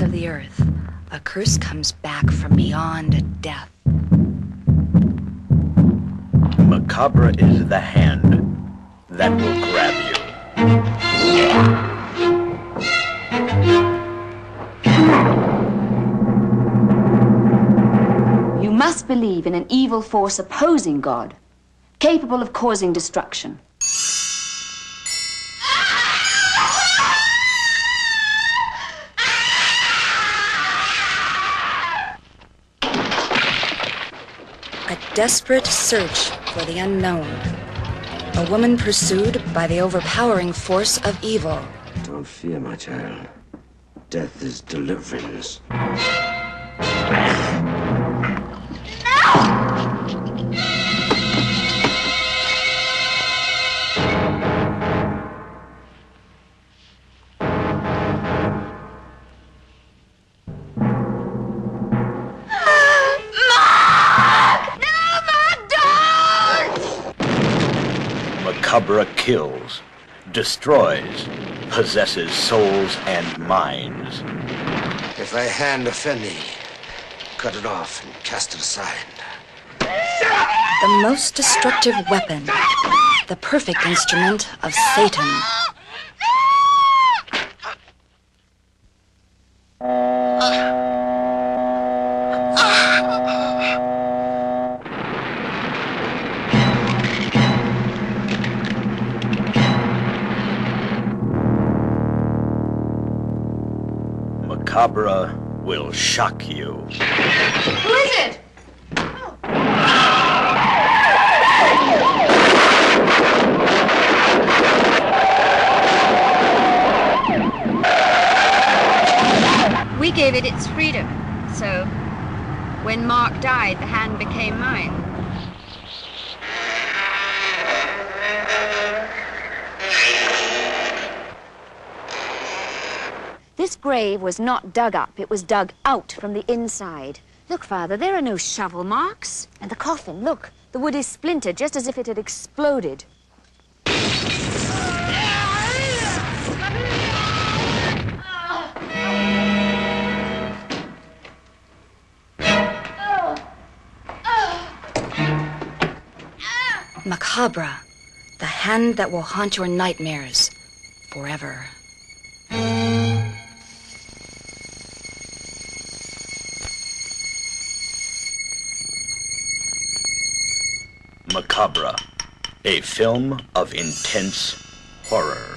of the earth, a curse comes back from beyond death. Macabra is the hand that will grab you. You must believe in an evil force opposing God, capable of causing destruction. A desperate search for the unknown. A woman pursued by the overpowering force of evil. Don't fear, my child. Death is deliverance. Macabra kills, destroys, possesses souls and minds. If thy hand offend thee, cut it off and cast it aside. The most destructive weapon, the perfect instrument of Satan. Macabra will shock you. Who is it? We gave it its freedom, so when Mark died, the hand became mine. This grave was not dug up, it was dug out from the inside. Look, Father, there are no shovel marks. And the coffin, look, the wood is splintered just as if it had exploded. Macabra, the hand that will haunt your nightmares forever. Macabra, a film of intense horror.